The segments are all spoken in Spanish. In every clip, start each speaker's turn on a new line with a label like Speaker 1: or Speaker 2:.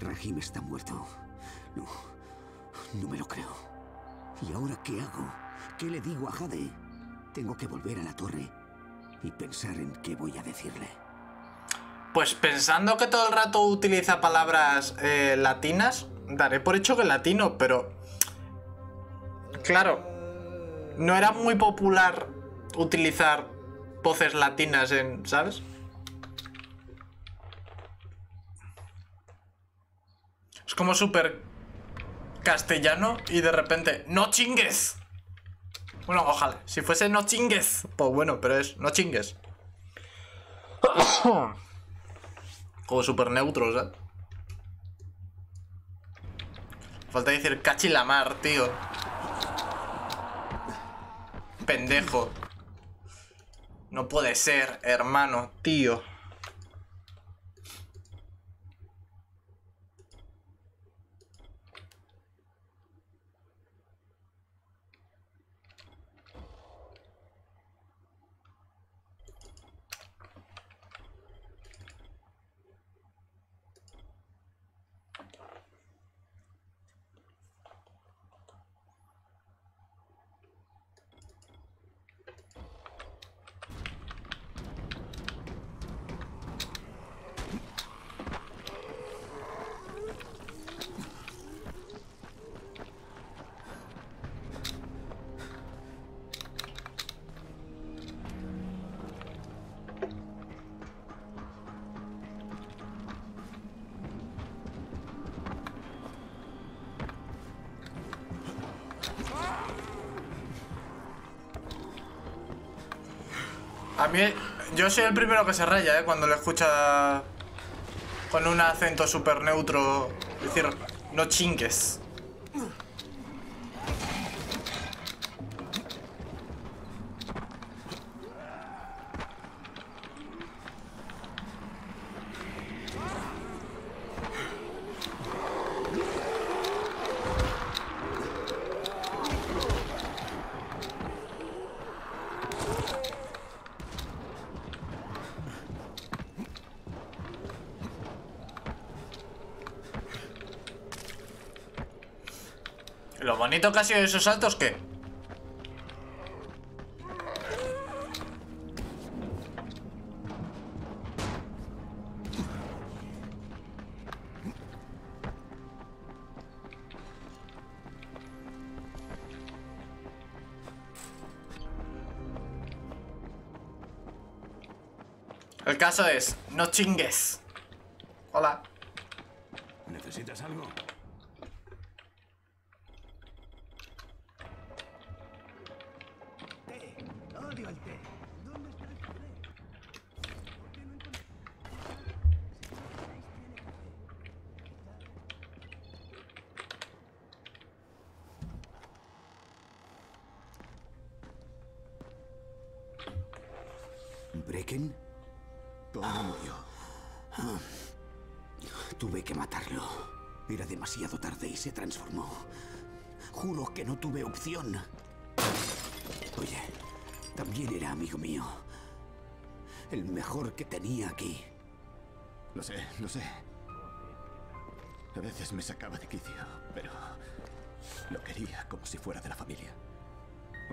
Speaker 1: Rahim está muerto. No, no me lo creo. ¿Y ahora qué hago? ¿Qué le digo a Jade? Tengo que volver a la torre y pensar en qué voy a decirle.
Speaker 2: Pues pensando que todo el rato utiliza palabras eh, latinas, daré por hecho que latino, pero... Claro, no era muy popular utilizar voces latinas en... ¿Sabes? Como súper castellano y de repente ¡No chingues! Bueno, ojalá. Si fuese no chingues, pues bueno, pero es no chingues. Como súper neutros, ¿eh? Falta decir cachi la mar, tío. Pendejo. No puede ser, hermano, tío. A mí, yo soy el primero que se raya, ¿eh? Cuando le escucha con un acento súper neutro decir, no chingues. Ha sido esos saltos, ¿qué? El caso es, no chingues. Hola.
Speaker 1: ¿Necesitas algo? Oye, también era amigo mío. El mejor que tenía aquí.
Speaker 3: Lo sé, lo sé. A veces me sacaba de quicio, pero lo quería como si fuera de la familia.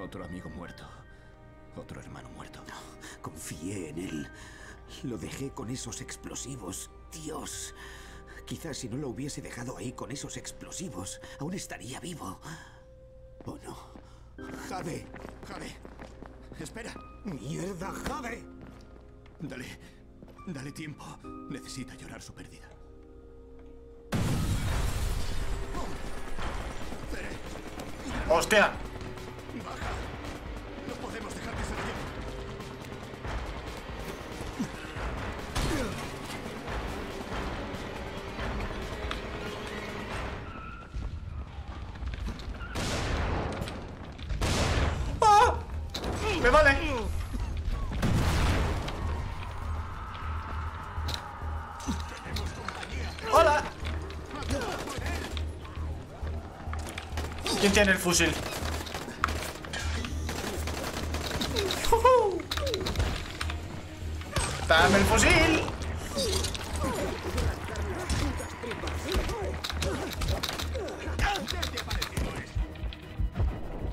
Speaker 3: Otro amigo muerto. Otro hermano muerto.
Speaker 1: Confié en él. Lo dejé con esos explosivos. Dios. Quizás si no lo hubiese dejado ahí con esos explosivos, aún estaría vivo. ¿O no?
Speaker 3: Jade, Jade. Espera.
Speaker 1: ¡Mierda, Jade!
Speaker 3: Dale. Dale tiempo. Necesita llorar su pérdida.
Speaker 2: ¡Hostia!
Speaker 3: Baja.
Speaker 2: ¿Quién tiene el fusil? ¡Dame el fusil!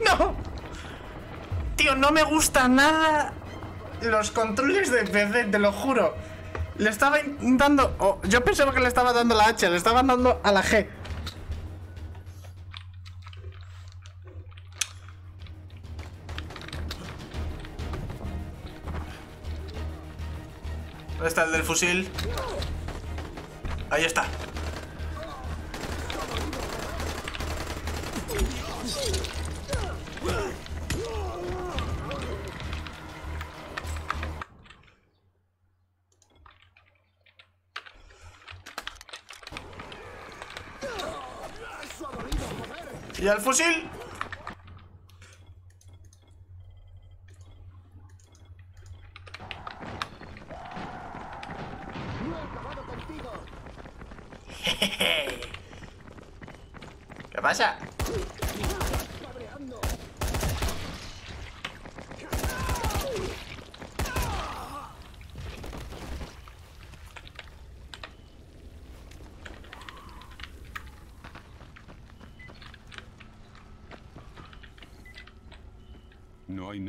Speaker 2: ¡No! Tío, no me gusta nada los controles de PC, te lo juro. Le estaba dando... oh, yo pensaba que le estaba dando la H, le estaba dando a la G. el fusil? Ahí está. ¿Y al fusil?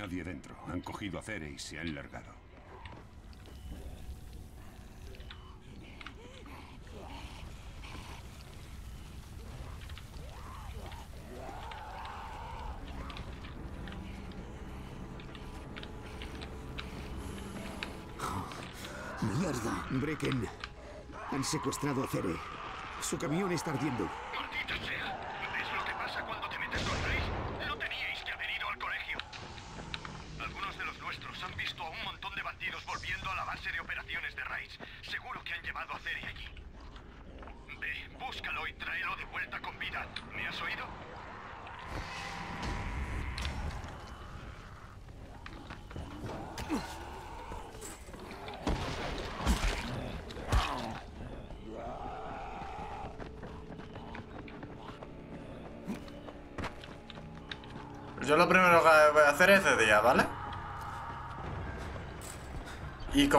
Speaker 4: Nadie dentro. Han cogido a Cere y se han largado.
Speaker 1: ¡Mierda! Brecken. Han secuestrado a Cere. Su camión está ardiendo.
Speaker 5: Maldita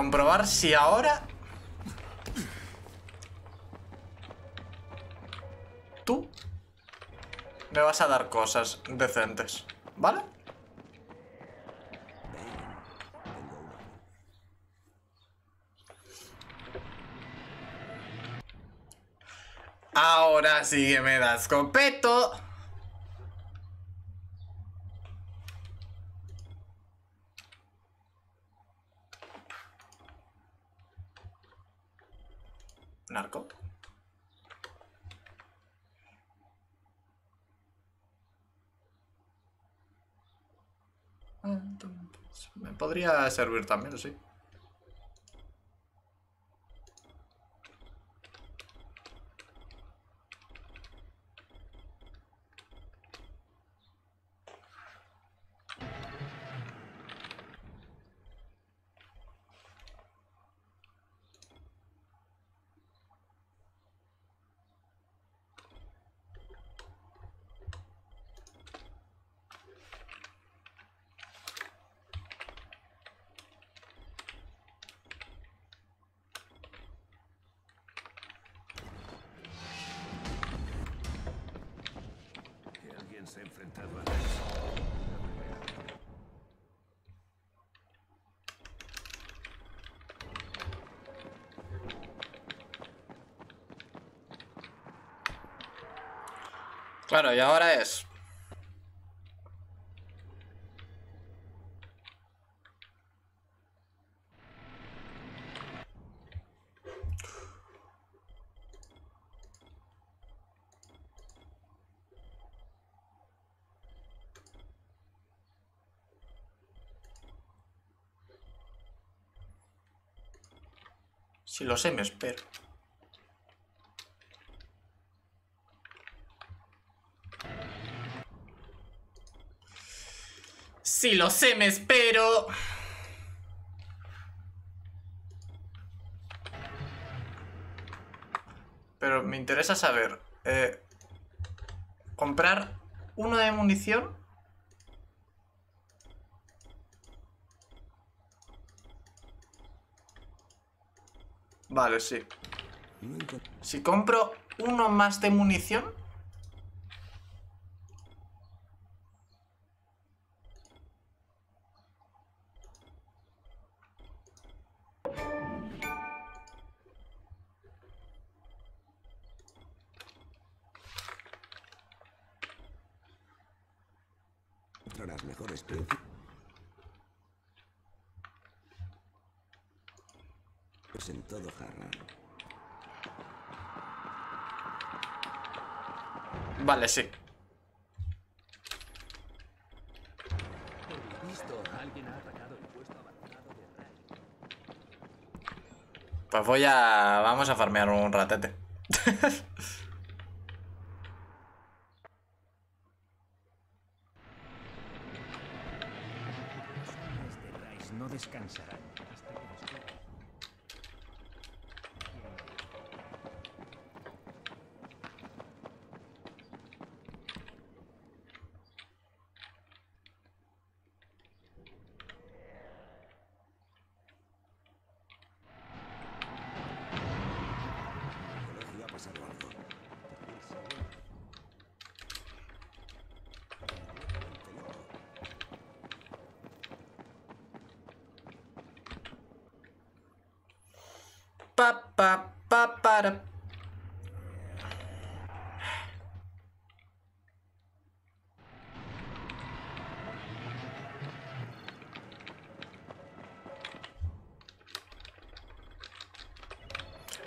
Speaker 2: comprobar si ahora... Tú me vas a dar cosas decentes, ¿vale? Ahora sí que me das copeto. Narco. Ah, entonces, Me podría servir también, sí.
Speaker 3: Que alguien se ha enfrentado a Reis.
Speaker 2: Claro, y ahora es... Si lo sé, me espero. Si lo sé, me espero. Pero me interesa saber. eh, ¿Comprar uno de munición? Vale, sí. Si compro uno más de munición.
Speaker 6: Encontrarás mejores precios. Pues en todo Harran.
Speaker 2: Vale, sí. Pues voy a... Vamos a farmear un ratete. Pa, pa, pa, para.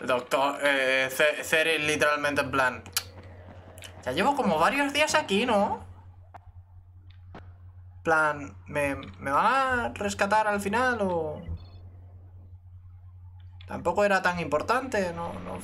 Speaker 2: Doctor, eh, Ce- Ceri literalmente en plan... Ya llevo como varios días aquí, ¿no? plan, ¿me, ¿me van a rescatar al final o...? Tampoco era tan importante, no, no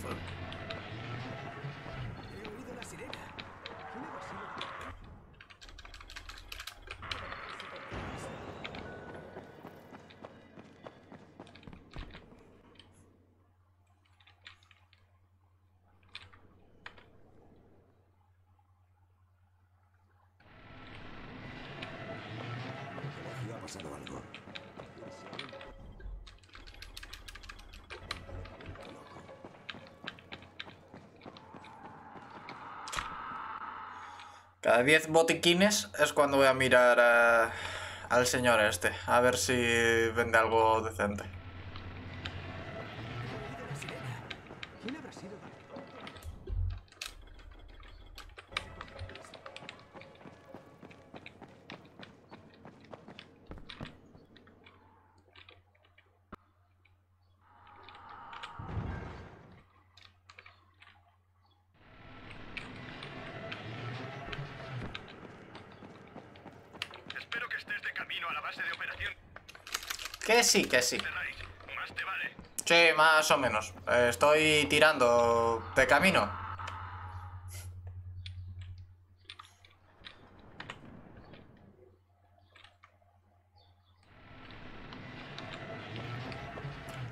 Speaker 2: Cada 10 botiquines es cuando voy a mirar a- al señor este, a ver si vende algo decente.
Speaker 5: Espero que estés de camino a la base de operación
Speaker 2: Que sí, que sí.
Speaker 5: de Rice. Más te vale.
Speaker 2: Sí, más o menos. Estoy tirando de camino.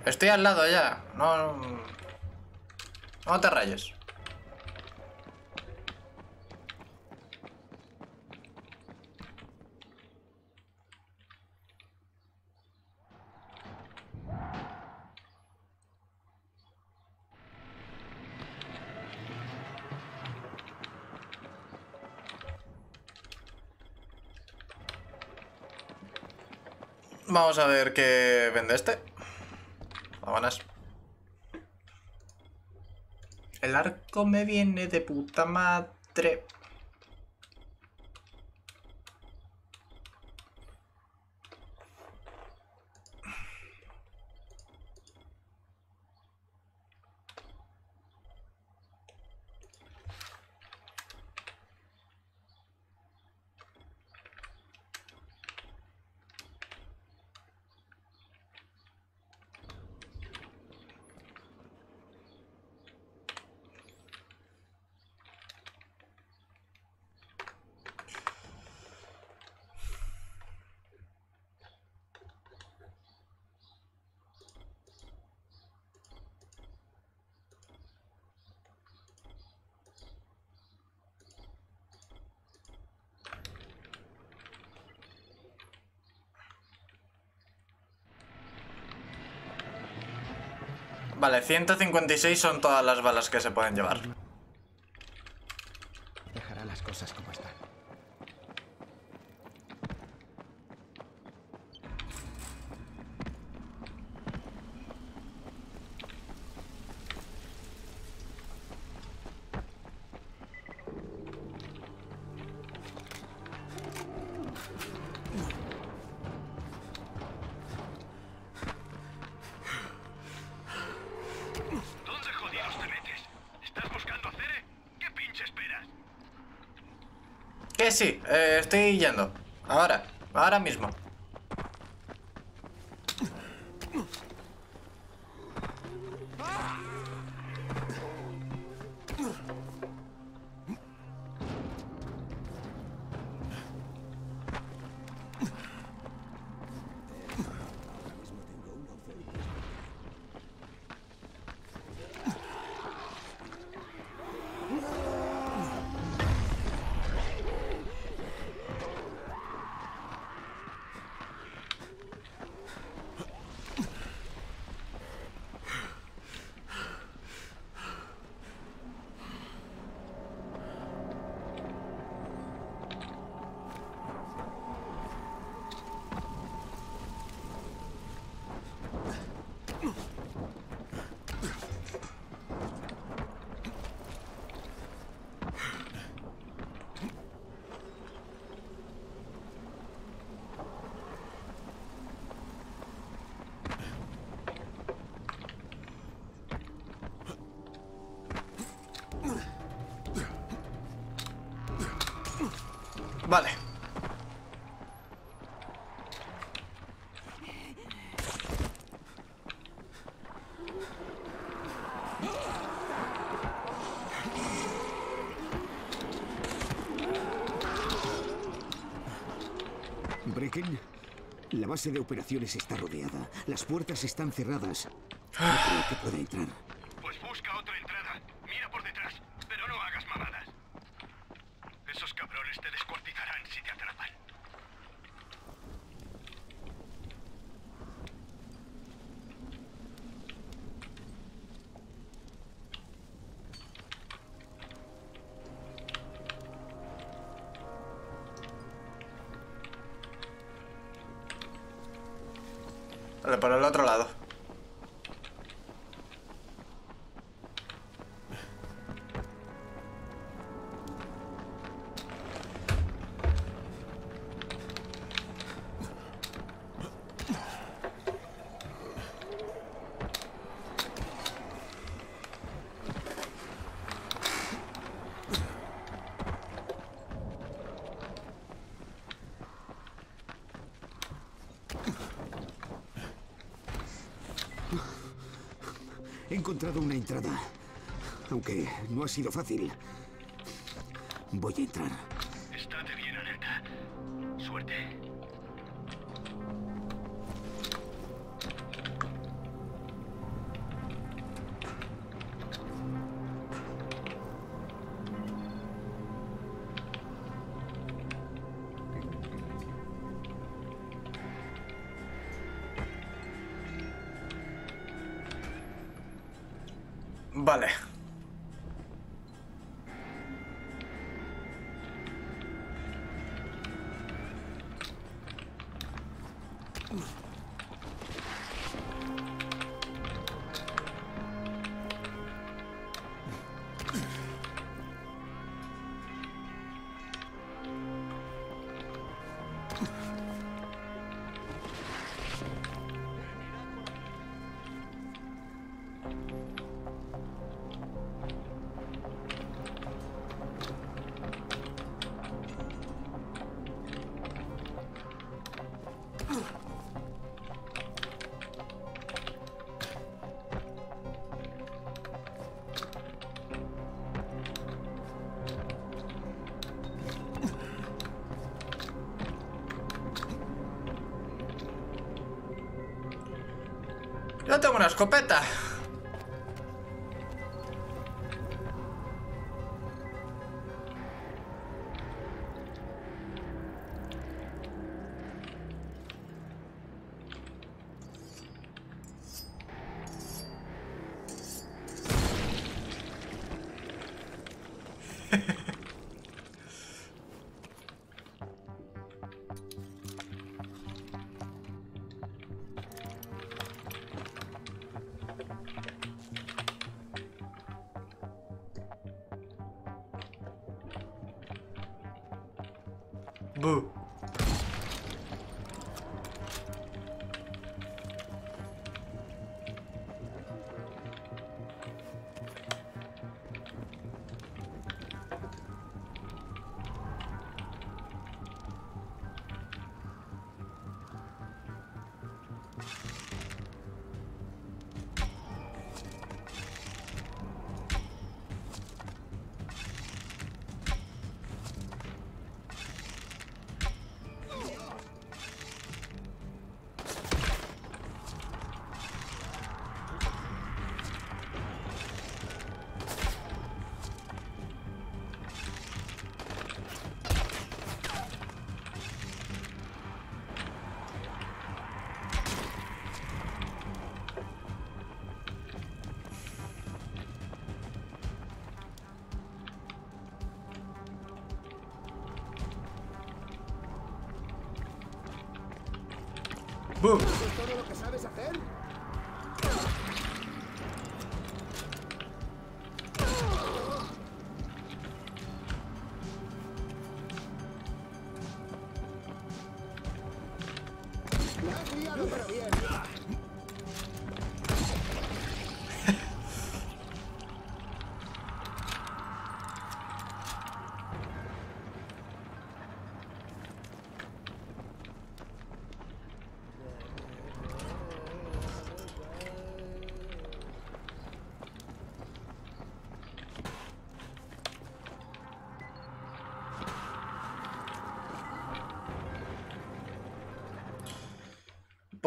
Speaker 2: Estoy al lado ya. No, no te rayes. Vamos a ver qué vende este. Vámonos. El arco me viene de puta madre. Vale, 156 son todas las balas que se pueden llevar. Estoy yendo. Ahora, ahora mismo. Vale.
Speaker 1: Brecken, la base de operaciones está rodeada. Las puertas están cerradas. No creo que pueda entrar. Encontrado una entrada. Aunque no ha sido fácil. Voy a entrar.
Speaker 2: Vale. Yo tengo una escopeta.
Speaker 7: Vamos.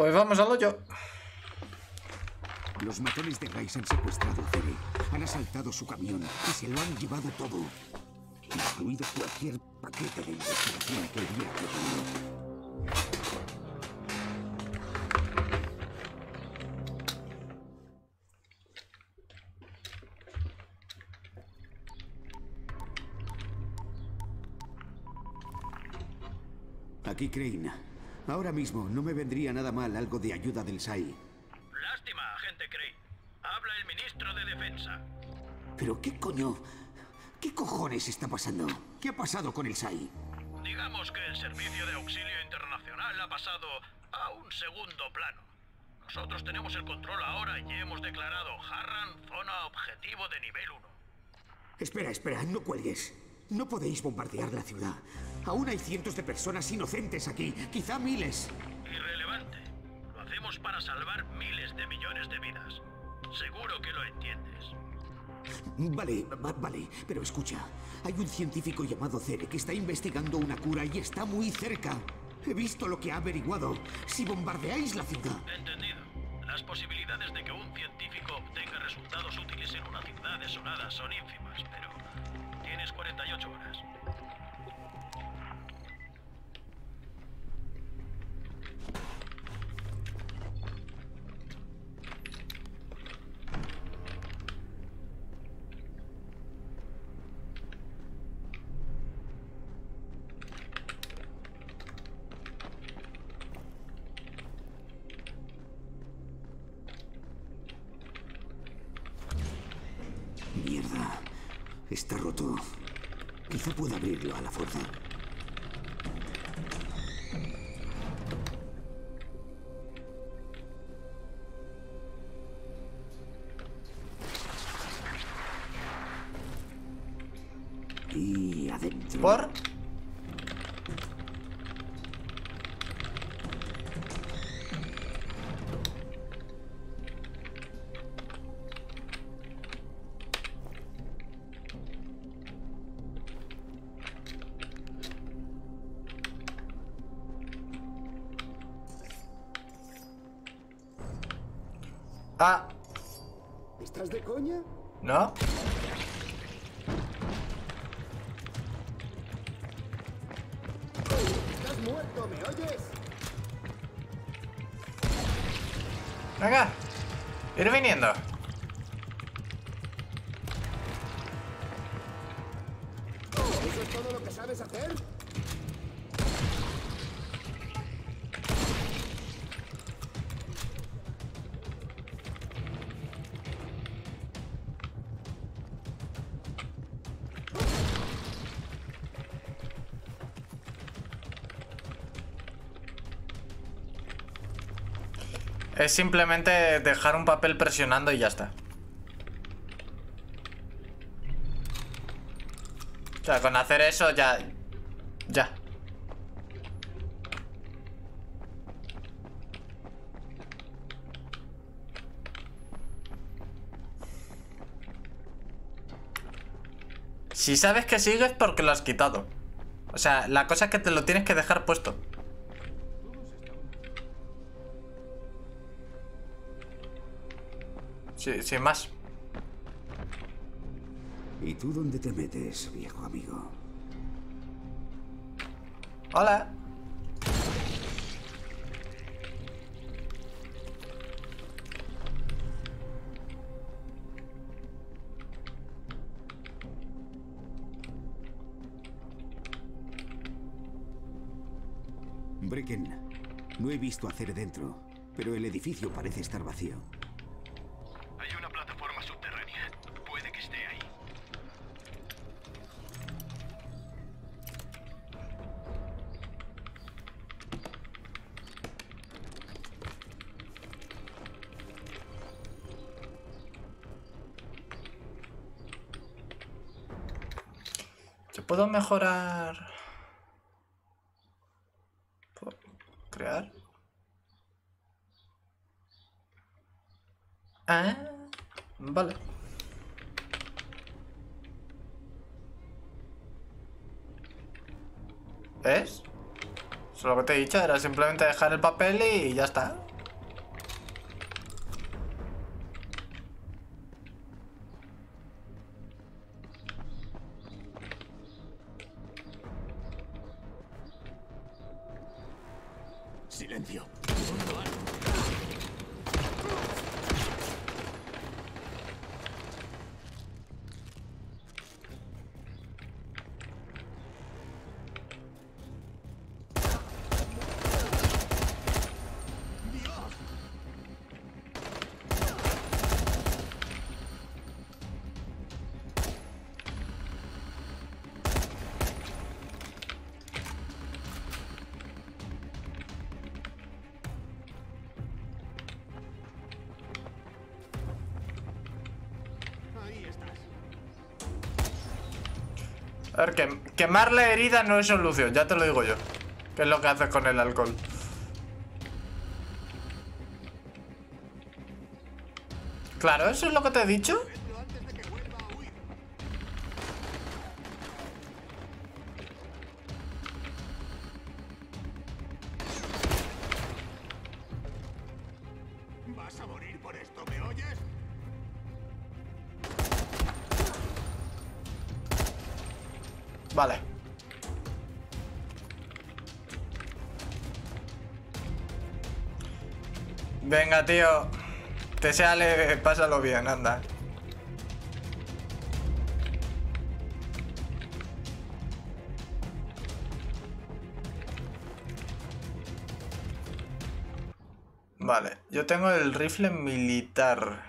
Speaker 2: Pues vamos al hoyo.
Speaker 1: Los matones de Rice han secuestrado a Cere, han asaltado su camión y se lo han llevado todo. Incluido cualquier paquete de investigación que hubiera tenido. Aquí Crane. Ahora mismo no me vendría nada mal algo de ayuda del SAI.
Speaker 5: Lástima, agente Crane. Habla el ministro de Defensa.
Speaker 1: ¿Pero qué coño? ¿Qué cojones está pasando? ¿Qué ha pasado con el SAI?
Speaker 5: Digamos que el servicio de auxilio internacional ha pasado a un segundo plano. Nosotros tenemos el control ahora y hemos declarado Harran zona objetivo de nivel 1.
Speaker 1: Espera, espera, no cuelgues. No podéis bombardear la ciudad. Aún hay cientos de personas inocentes aquí, quizá miles.
Speaker 5: Irrelevante. Lo hacemos para salvar miles de millones de vidas. Seguro que lo entiendes.
Speaker 1: Vale, va- vale, pero escucha. Hay un científico llamado Cere que está investigando una cura y está muy cerca. He visto lo que ha averiguado. Si bombardeáis la ciudad,
Speaker 5: Entendido. Las posibilidades de que un científico obtenga resultados útiles en una ciudad desolada son ínfimas, pero tienes 48 horas.
Speaker 1: Está roto. Quizá pueda abrirlo a la fuerza.
Speaker 2: Ah,
Speaker 7: ¿Estás de coña?
Speaker 2: ¿no?
Speaker 7: ¿Estás muerto? ¿Me oyes?
Speaker 2: Venga. Ir viniendo.
Speaker 7: Es
Speaker 2: simplemente dejar un papel presionando y ya está. O sea, con hacer eso ya... Ya. Si sabes que sigues porque lo has quitado. O sea, la cosa es que te lo tienes que dejar puesto. Sí, sin más.
Speaker 1: ¿Y tú dónde te metes, viejo amigo?
Speaker 2: Hola.
Speaker 1: Brecken, no he visto hacer dentro, pero el edificio parece estar vacío.
Speaker 2: Puedo mejorar? ¿Puedo ¿Crear? Ah, vale. ¿Ves? Eso es lo que te he dicho, era simplemente dejar el papel y ya está.
Speaker 3: Silencio.
Speaker 2: Quemar la herida no es solución, ya te lo digo yo. Que es lo que haces con el alcohol. Claro, eso es lo que te he dicho. Venga, tío. Te sale, pásalo bien, anda. Vale, yo tengo el rifle militar.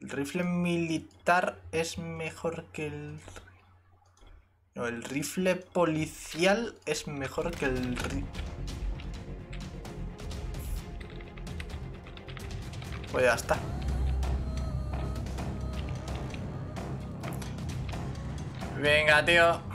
Speaker 2: El rifle militar es mejor que el... No, el rifle policial es mejor que el... Pues ya está. Venga, tío.